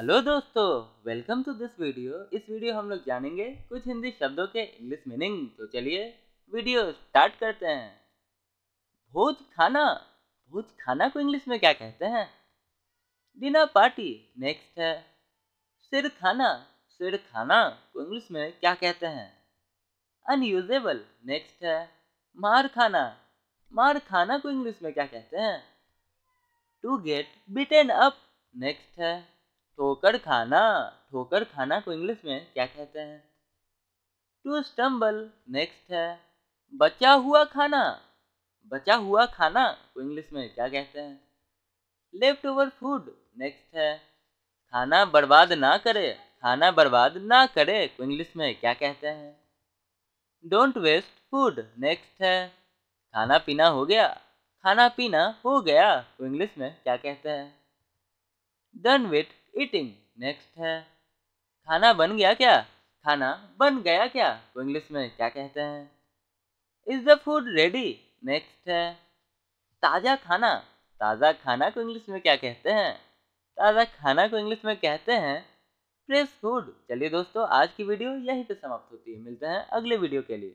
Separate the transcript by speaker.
Speaker 1: Hello दोस्तों welcome to this video इस video हम लोग जानेंगे कुछ हिंदी शब्दों के इंग्लिश मीनिंग तो चलिए वीडियो स्टार्ट करते हैं। भोज खाना। भोज खाना को इंग्लिश में क्या कहते हैं? डिनर पार्टी नेक्स्ट है। सिर खाना। सिर खाना को इंग्लिश में क्या कहते हैं? अनयूजेबल नेक्स्ट है। मार खाना। मार खाना को इंग्लिश में क्या कहते हैं? To get beaten up next है। ठोकर खाना ठोकर खाना को इंग्लिश में क्या कहते हैं? टू स्टम्बल नेक्स्ट है। बचा हुआ खाना, बचा हुआ खाना को इंग्लिश में क्या कहते हैं? लेफ़्ट ओवर फ़ूड नेक्स्ट है। खाना बर्बाद ना करे, खाना बर्बाद ना करे को इंग्लिश में क्या कहते हैं? डोंट वेस्ट फ़ूड नेक्स्ट है। खाना पीना हो गया, खाना पीना हो गया को इंग्लिश में क्या कहते हैं? डन विथ ईटिंग नेक्स्ट है, खाना बन गया क्या? खाना बन गया क्या? को इंग्लिश में क्या कहते हैं? Is the food ready next है, ताज़ा खाना। ताज़ा खाना को इंग्लिश में क्या कहते हैं? ताज़ा खाना को इंग्लिश में कहते हैं फ्रेश फ़ूड चलिए दोस्तों, आज की वीडियो यहीं पे समाप्त होती है। मिलते हैं अगले वीडियो के लिए।